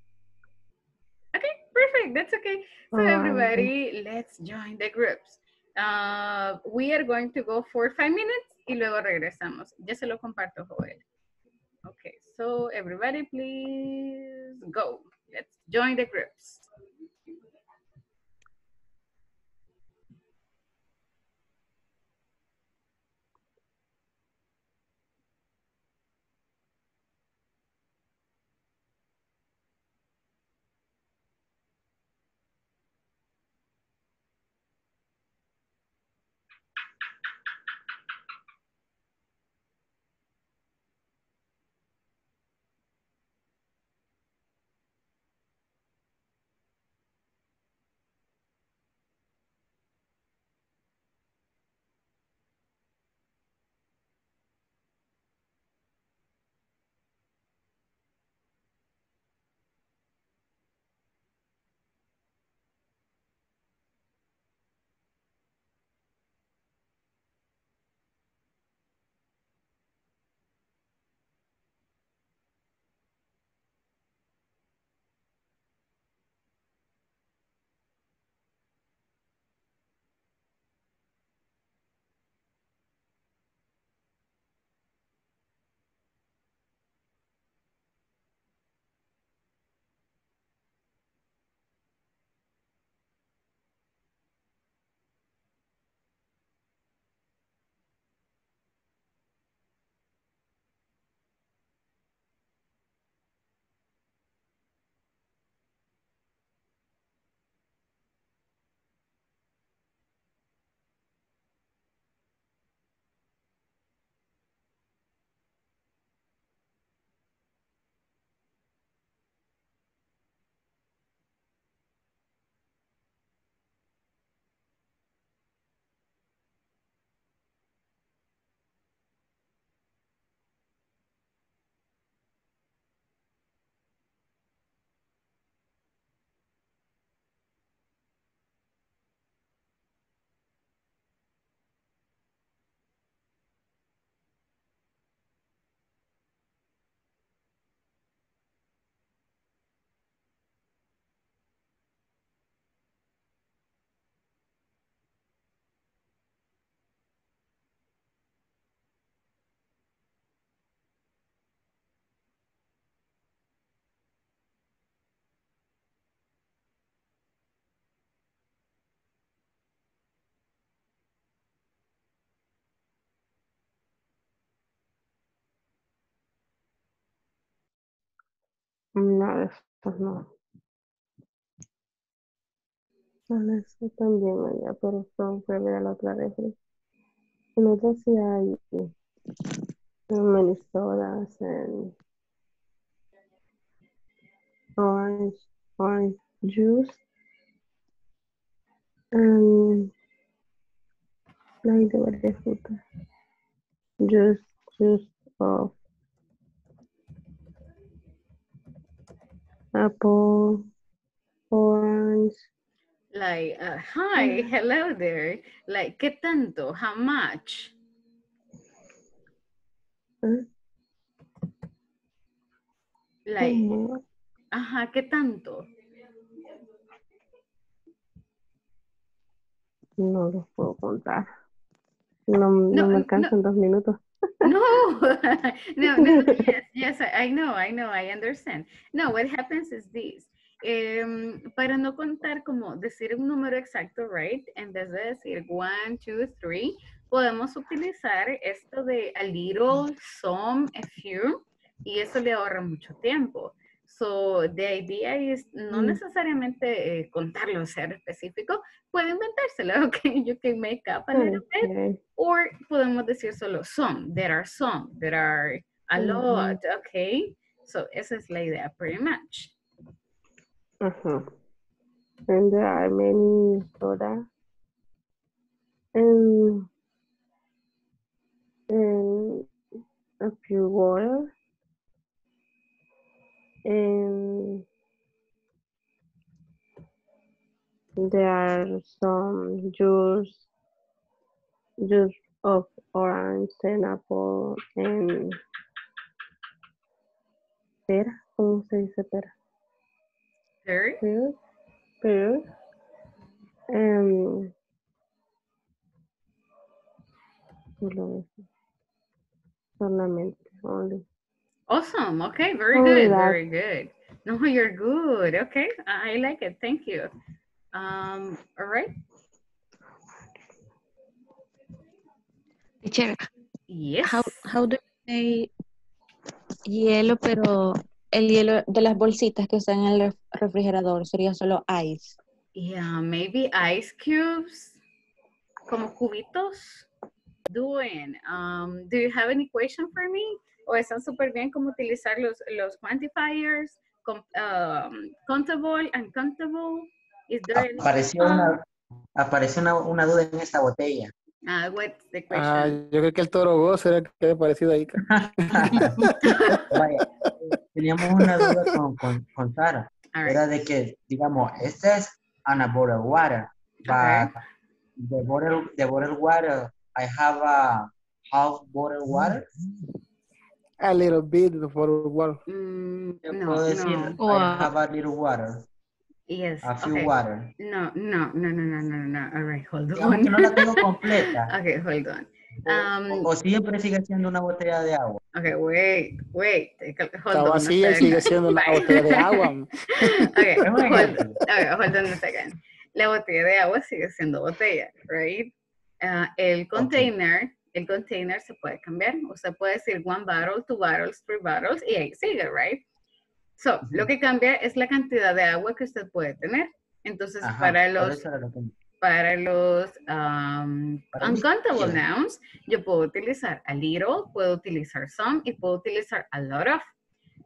Okay, perfect. That's okay. So everybody, let's join the groups. Uh, we are going to go for five minutes y luego regresamos. Ya se lo comparto, Joel. Okay, so everybody please go. Let's join the groups. No, eso no. Bueno, eso también, María, pero son fue ver la otra referencia. En otra hay en Minnesota and orange, orange juice. And like varias frutas. Juice, juice of apple, orange. Like, uh, hi, hello there. Like, ¿qué tanto? How much? ¿eh? Like, ajá, ¿qué tanto? No los puedo contar. No, no, No, me no. alcanzan dos minutos. [LAUGHS] No, no, no, [LAUGHS] yes, yes, I, know, I know, I understand. No, what happens is this. em, para no contar como decir un número exacto, right? En vez de decir one, two, three, podemos utilizar esto de a little, some, a few, y eso le ahorra mucho tiempo. So, the idea is no Mm. necesariamente eh, contarlo, ser específico, puede inventárselo, [LAUGHS] okay? You can make up a little bit, or podemos decir solo some, there are some, there are a lot, okay? So, esa es la idea, pretty much. Uh-huh. And there are many soda and, and a few water and there are some juice juice of orange and apple and pera, ¿cómo se dice pera? Third, Pear, pear, and solo eso. solamente only. Awesome, okay, very Only good, that. very good. [LAUGHS] No, you're good, okay, I I like it, thank you. Um, all right, Teacher, yes. how, how do you say hielo, pero el hielo de las bolsitas que están en el refrigerador sería solo ice? Yeah, maybe ice cubes, como cubitos. Doing. Um, do you have any question for me? ¿O están súper bien cómo utilizar los, los quantifiers? Com- um, countable, uncountable? Is there any- Apareció una, apareció una, una duda en esta botella. Ah, what's the Ah, question? yo creo que el toro Go será el que ha parecido ahí. [LAUGHS] Vaya, teníamos una duda con, con, con Sara. Right. Era de que, digamos, este es on bottled water. But the bottled, the bottled water, I have a half bottled water. A little bit for water. Mm, no, puedo decir, no. O I have a little water, Yes, a few okay. water. No, no, no, no, no, no, no. All right, hold on. no la tengo [LAUGHS] completa. okay, hold on. O, Um, o siempre sigue siendo una botella de agua. okay, wait, wait. Hold Está on vacía y sigue siendo una botella de agua. [LAUGHS] okay, hold, ejemplo. okay, hold on a second. La botella de agua sigue siendo botella, right? Ah, el container, el container se puede cambiar. Usted puede decir one bottle, two bottles, three bottles y ahí sigue, right? So, lo que cambia es la cantidad de agua que usted puede tener. Entonces, Ajá, para los para los um, Para mí, uncountable yeah. nouns, yo puedo utilizar a little, puedo utilizar some y puedo utilizar a lot of.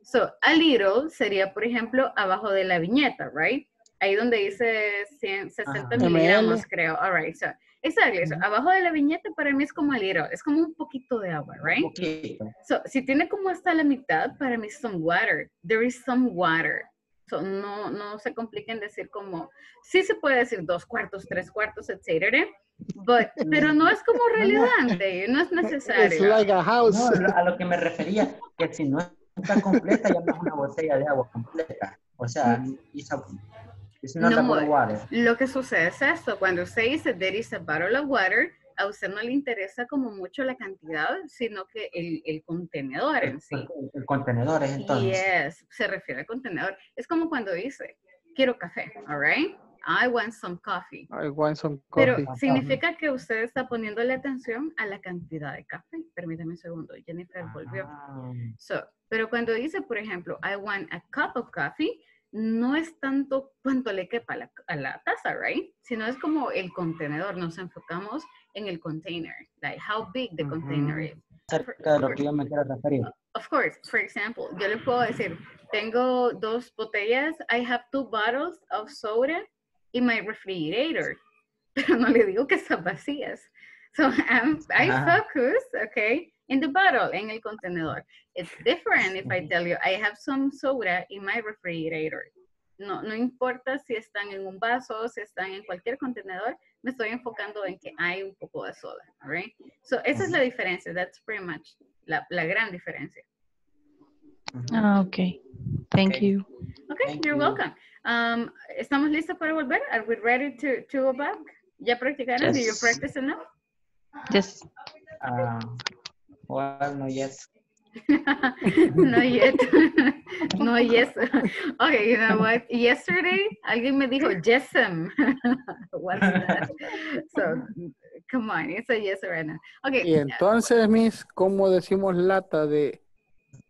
So, a little sería, por ejemplo, abajo de la viñeta, right? Ahí donde dice 100, 60 Ajá. miligramos, creo. All right, so, So, Ujú. abajo de la viñeta para mí es como a little, es como un poquito de agua, right? Un poquito. So, si tiene como hasta la mitad, para mí es some water. There is some water. So, no, no se compliquen decir como, sí se puede decir dos cuartos, tres cuartos, etcétera, but, pero no es como [LAUGHS] relevante, no es It's necesario. like a house. No, a lo que me refería, que si no está completa, ya no es una botella de agua completa. O sea, it's, a, it's not a No, water. Lo que sucede es esto, cuando usted dice there is a bottle of water, a usted no le interesa como mucho la cantidad, sino que el, el contenedor en sí. El, el contenedor es entonces. Yes, se refiere al contenedor. Es como cuando dice, quiero café, all right? I want some coffee. I want some Pero coffee. significa que usted está poniéndole atención a la cantidad de café. Permítame un segundo, Jennifer volvió. Ah, So, pero cuando dice, por ejemplo, I want a cup of coffee, no es tanto cuánto le quepa a la, a la taza, right? Sino es como el contenedor. Nos enfocamos en el container, like how big the container is. De lo que yo me quiero referir. Of course, for example, yo le puedo decir, tengo dos botellas, I have two bottles of soda in my refrigerator, [LAUGHS] pero no le digo que están vacías. So I'm, I focus, okay, in the bottle, en el contenedor. It's different if I tell you, I have some soda in my refrigerator. No, no importa si están en un vaso, si están en cualquier contenedor, me estoy enfocando en que hay un poco de soda, all right? So esa es la diferencia, that's pretty much la, la gran diferencia. Ah, okay. Thank Okay. you. Okay, Thank you're you. welcome. Um, ¿Estamos listos para volver? Are we ready to, to go back? ¿Ya practicaron? Did you Yes. practice enough? Yes. Ah, well, no, yes. no yet. [LAUGHS] [LAUGHS] no yes. Okay, you know what? Yesterday, alguien me dijo yesem. [LAUGHS] What's that? So, come on, it's a yes right now. Okay. Y entonces, Miss, ¿cómo decimos lata de,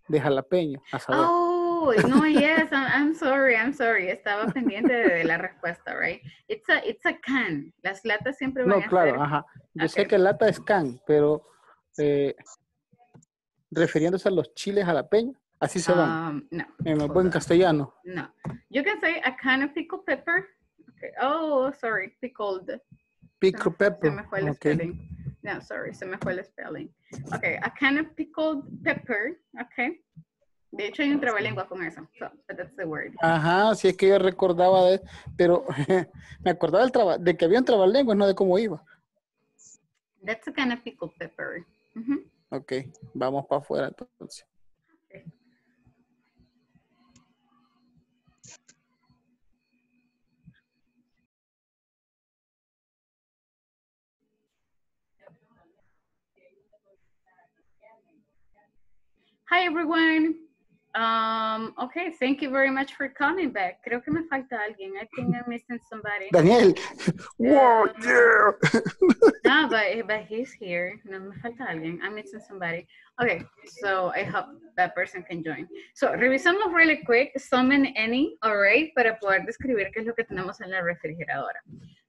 de jalapeño? Asador. Oh, no, yes, I'm, I'm sorry, I'm sorry. Estaba pendiente de la respuesta, right? It's a, it's a can. Las latas siempre van no, a claro, ser ajá. Yo sé Ok. que lata es can, pero eh, refiriéndose a los chiles jalapeños, así se van, Um, no, en el buen castellano. no. You can say a can of pickled pepper. Okay. Oh, sorry, pickled. Pickle Se pepper. me fue el ok. spelling. No, sorry, se me fue el spelling. Okay, a can of pickled pepper. Okay. De hecho, hay un trabalengua con eso. So, but that's the word. Ajá, sí es que yo recordaba de, pero [LAUGHS] me acordaba del traba, de que había un trabalenguas, no de cómo iba. That's a can of pickled pepper. Ujú. Ok, vamos para afuera entonces. Hi, everyone. Um, okay, thank you very much for coming back. Creo que me falta alguien. I think I'm missing somebody. [LAUGHS] Daniel, wow, Um, yeah. [LAUGHS] No, but, but he's here. No, me falta alguien. I'm missing somebody. Okay, so I hope that person can join. So, revisamos really quick, some and any, all right, para poder describir qué es lo que tenemos en la refrigeradora.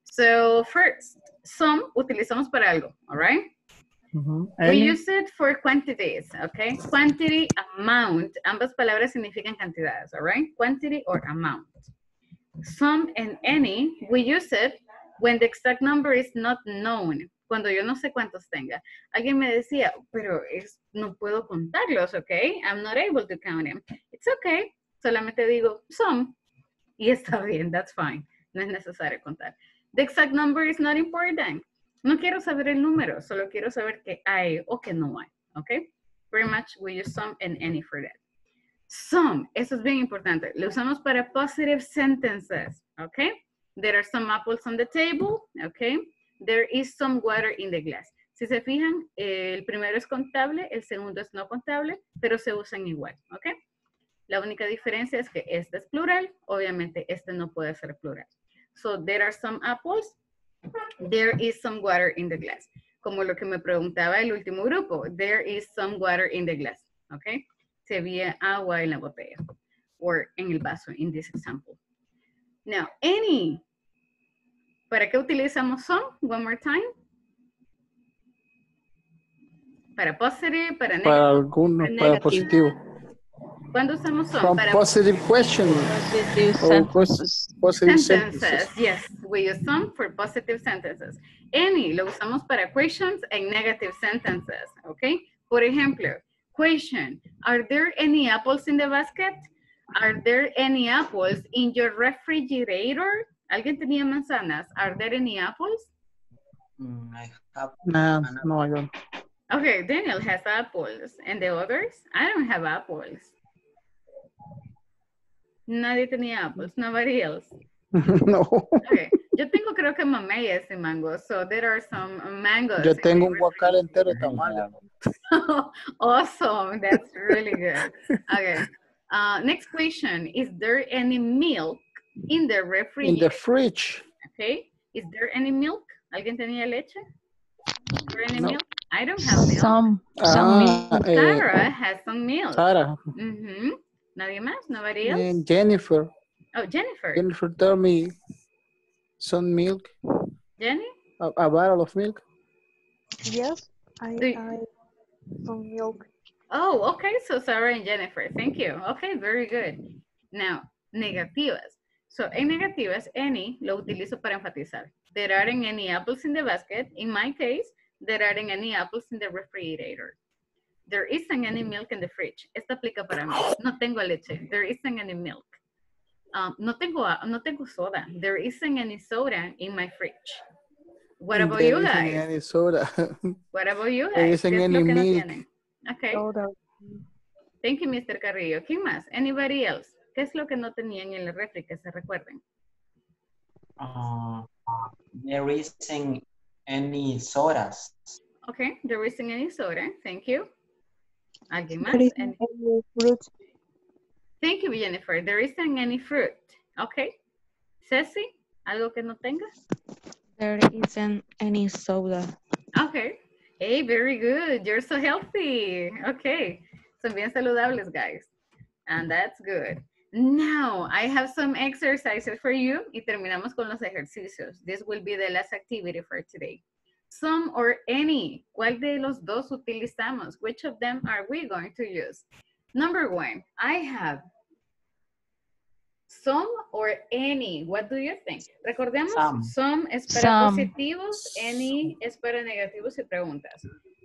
So, first, some utilizamos para algo, all right? We use it for quantities, okay? Quantity, amount. Ambas palabras significan cantidades, all right? Quantity or amount. Some and any, we use it when the exact number is not known. Cuando yo no sé cuántos tenga. Alguien me decía, pero es, no puedo contarlos, okay? I'm not able to count them. It's okay. Solamente digo some. Y [LAUGHS] está bien, that's fine. No es necesario contar. The exact number is not important. No quiero saber el número, solo quiero saber que hay o que no hay, ¿ok? Pretty much we use some and any for that. Some, eso es bien importante. Lo usamos para positive sentences, ¿ok? There are some apples on the table, ¿ok? There is some water in the glass. Si se fijan, el primero es contable, el segundo es no contable, pero se usan igual, ¿ok? La única diferencia es que este es plural, obviamente este no puede ser plural. So, there are some apples, there is some water in the glass. Como lo que me preguntaba el último grupo, there is some water in the glass, ¿ok? Se había agua en la botella, or en el vaso, in this example. Now, any. ¿Para qué utilizamos some? One more time. Para positive, para para algunos, para positivo. ¿Cuándo usamos some? From Para positive questions. Positive sentences. Positive sentences. sentences. Yes, we use some for positive sentences. Any lo usamos para questions and negative sentences, okay? Por ejemplo, question, are there any apples in the basket? Are there any apples in your refrigerator? ¿Alguien tenía manzanas? Are there any apples? Mm, I have Nah, no, yo no. Okay, Daniel has apples. And the others? I don't have apples. Nadie tenía apples. Nobody else. [LAUGHS] no. Okay. Yo tengo creo que mameyes y mangos. So there are some mangoes. Yo in tengo my un guacal entero de tamales. [LAUGHS] awesome. That's really good. Okay. Uh, next question. Is there any milk in the refrigerator? In the fridge. Okay. Is there any milk? ¿Alguien tenía leche? Is there any No. milk? I don't have milk. Some, some milk. Ah, eh, Sarah has some milk. Sarah. Mhm. ¿Nadie más? Nobody else? Eh, and Jennifer. Oh, Jennifer. Jennifer, tell me some milk, Jenny? a, a bottle of milk. Yes, I, Do you- I some milk. Oh, okay. So Sarah and Jennifer. Thank you. Okay, very good. Now, negativas. So, en negativas, any lo utilizo para enfatizar. There aren't any apples in the basket. In my case, there aren't any apples in the refrigerator. There isn't any milk in the fridge. Esta aplica para mí. No tengo leche. There isn't any milk. Um, no tengo no tengo soda. There isn't any soda in my fridge. What about There you isn't guys? Any soda. What about you There guys? isn't ¿Qué es any que no milk. tienen? Okay. Soda. Thank you, Mr. Carrillo. ¿Quién más? Anybody else? ¿Qué es lo que no tenían en el refri que se recuerden? Uh, there isn't any sodas. Okay, there isn't any soda. Thank you. ¿Alguien más? There isn't Any- any fruit. Thank you, Jennifer. There isn't any fruit. Okay. Ceci, ¿algo que no tenga? There isn't any soda. Okay. Hey, very good. You're so healthy. Okay. Son bien saludables, guys. And that's good. Now, I have some exercises for you y terminamos con los ejercicios. This will be the last activity for today. Some or any. ¿Cuál de los dos utilizamos? Which of them are we going to use? Number one, I have some or any. What do you think? Recordemos, Some. some es para Some. positivos, any es para negativos y preguntas.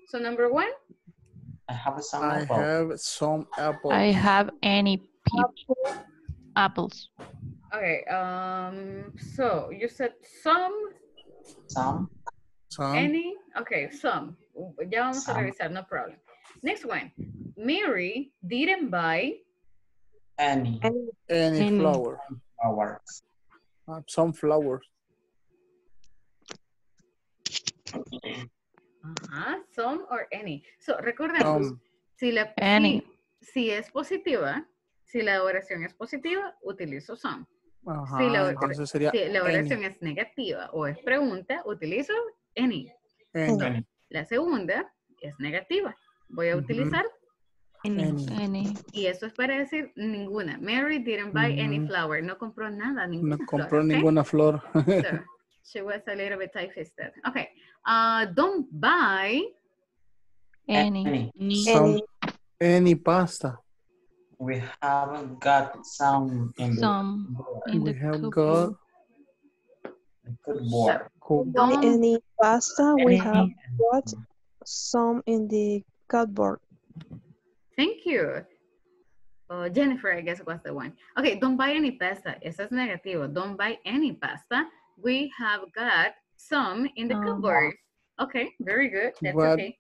So number one, I have some I apple. have some apples. I have any peop apples. okay, um, so you said some, Some. Some. any, okay, some. Ya vamos a revisar, no problem. Next one, Mary didn't buy, Any Any flower. flowers. Uh, some flowers. ajá, some or any. So, recordemos, Some. si la, Any. Si, si es positiva, si la oración es positiva, utilizo some. Ajá, Si la, entonces sería si la any. oración es negativa o es pregunta, utilizo any. La segunda es negativa. Voy a utilizar Any. Y eso es para decir ninguna. Mary didn't buy any flower. No compró nada, No ninguna flor, compró ¿ok? ninguna flor. So, [LAUGHS] she was a little bit tight-fisted. Okay. Uh, don't buy Any. Any. Any. some, any pasta. We haven't got some in the Some in We the have cupboard. got board. Cool. buy Don't- any pasta. We have got some in the cupboard. Thank you. Oh, Jennifer, I guess was the one. Okay, don't buy any pasta. Eso es negativo. Don't buy any pasta. We have got some in the Um, cupboard. Okay, very good. That's What- okay.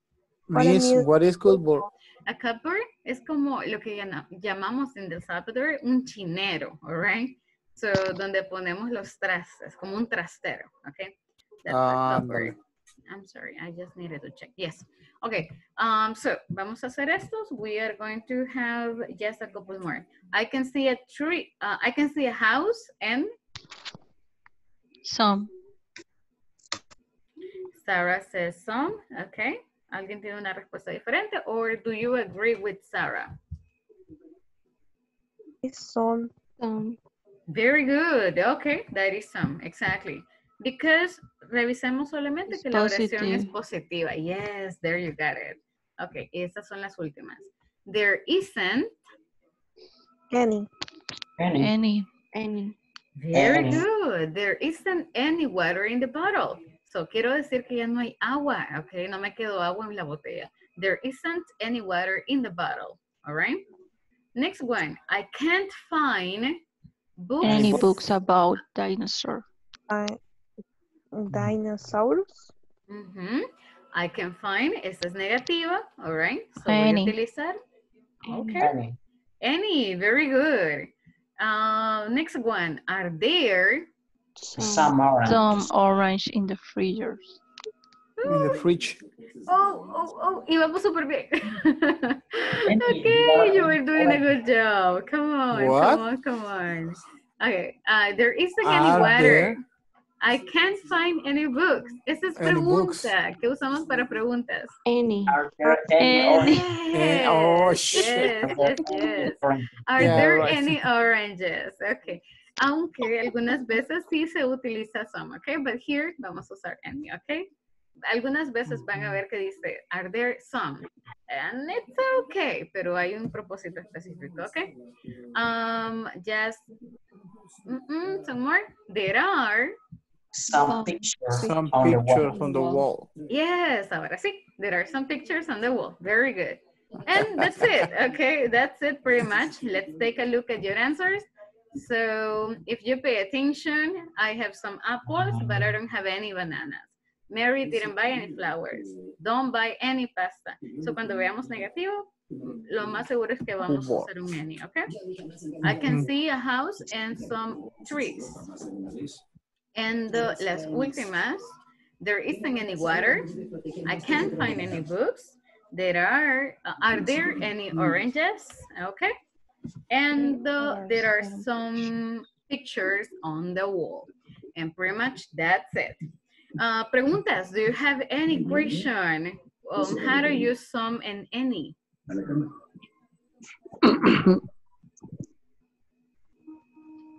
Para Miss, what is cupboard? A cupboard es como lo que llama- llamamos en El Salvador un chinero, all right? So, donde ponemos los trastes, como un trastero, okay? That's a cupboard. I'm sorry, I just needed to check. Yes. Okay, um, so vamos a hacer estos. We are going to have just a couple more. I can see a tree, uh, I can see a house and Some. Sarah says some, okay? ¿Alguien tiene una respuesta diferente? Or do you agree with Sarah? It's some. Some. Very good. Okay, that is some. Exactly. Because revisemos solamente It's que la oración es positive. positiva. Yes, there you got it. Okay, esas son las últimas. There isn't. Any. Any. Any. Any. Very Any. good. There isn't any water in the bottle. So quiero decir que ya no hay agua. Okay, no me quedó agua en la botella. There isn't any water in the bottle. All right. Next one. I can't find books. Any books about dinosaur. I, dinosaurs. Ujú. I can find, esta es negativa, all right? So Any. voy a utilizar. Okay. Any. Any, very good. Uh, next one, are there? Some orange. Some orange in the freezers. In the fridge. Oh, oh, oh, y vamos súper bien. [LAUGHS] [LAUGHS] Okay, you were doing a good job. Come on, What? come on, come on. Okay, uh, there isn't any Are water. there I can't find any books. Esa es pregunta que usamos para preguntas. Any. Are there any oh, Yes, shit. yes, yes? Are Yeah, there right. any oranges? Okay. Aunque algunas veces sí se utiliza some, okay? But here vamos a usar any, okay? Algunas veces van a ver que dice, are there some? And it's okay, pero hay un propósito específico, okay? Um, just, mm, mm, some more. There are, Some pictures Some on the pictures wall. on the wall. yes, ahora sí. There are some pictures on the wall. Very good. And that's it, [LAUGHS] okay? That's it pretty much. Let's take a look at your answers. So if you pay attention, I have some apples, but I don't have any bananas. Mary didn't buy any flowers. Don't buy any pasta. So cuando veamos negativo, lo más seguro es que vamos a usar un any, okay? I can see a house and some trees. And the las últimas, there isn't any water. I can't find any books. There are, uh, are there any oranges? Okay. And the, there are some pictures on the wall. And pretty much that's it. Uh, preguntas, do you have any question on how to use some and any? [COUGHS] [COUGHS] [COUGHS]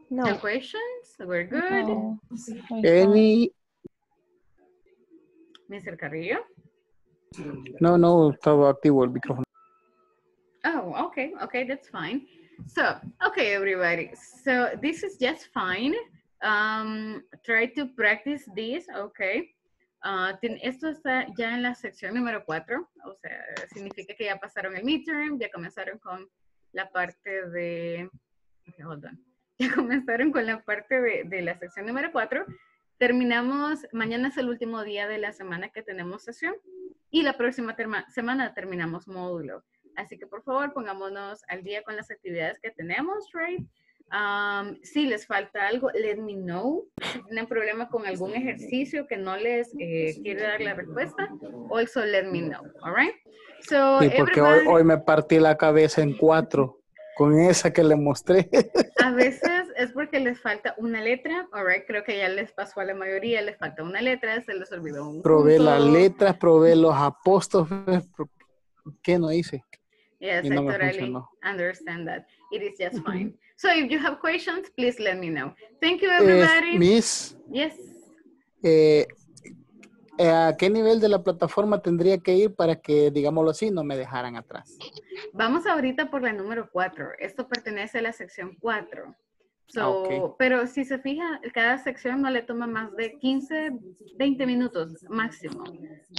No No. questions? We're good. No. Any, Mr. Carrillo? no, no, estaba activo el micrófono. Oh, okay, okay, that's fine. So, okay, everybody. So this is just fine. Um, try to practice this, okay. Ah, tien- esto está ya en la sección número 4, o sea, significa que ya pasaron el midterm, ya comenzaron con la parte de, okay, hold on. [LAUGHS] ya comenzaron con la parte de, de la sección número 4. Terminamos, mañana es el último día de la semana que tenemos sesión y la próxima terma- semana terminamos módulo. Así que por favor pongámonos al día con las actividades que tenemos, right? Um, si les falta algo, let me know. Si tienen problema con algún ejercicio que no les eh, quiere dar la respuesta, also let me know, all right? So, Sí, porque hoy, hoy me partí la cabeza en cuatro con esa que le mostré. [LAUGHS] A veces es porque les falta una letra, alright, creo que ya les pasó a la mayoría, les falta una letra, se les olvidó un probé las letras, probé los apóstrofes. ¿Qué no hice? Yes, y I no me totally funcionó. understand that. It is just fine. So if you have questions, please let me know. Thank you, everybody. Miss, Yes. eh, eh, ¿a qué nivel de la plataforma tendría que ir para que, digámoslo así, no me dejaran atrás? Vamos ahorita por la número 4. Esto pertenece a la sección 4. So, Ah, ok. Pero si se fija, cada sección no le toma más de 15, 20 minutos máximo.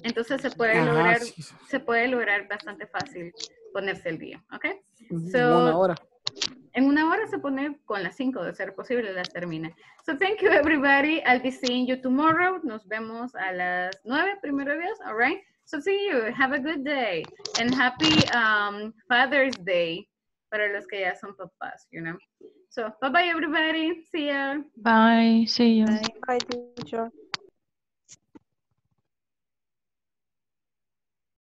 Entonces se puede Ajá, lograr, sí. se puede lograr bastante fácil ponerse el día, ¿ok? So, una hora. En una hora se pone con las 5 de ser posible, las termina. So thank you everybody. I'll be seeing you tomorrow. Nos vemos a las 9, primero Dios, all right? So see you. Have a good day. And happy um, Father's Day para los que ya son papás, you know. So bye bye everybody. See ya. Bye. See you. Bye, teacher.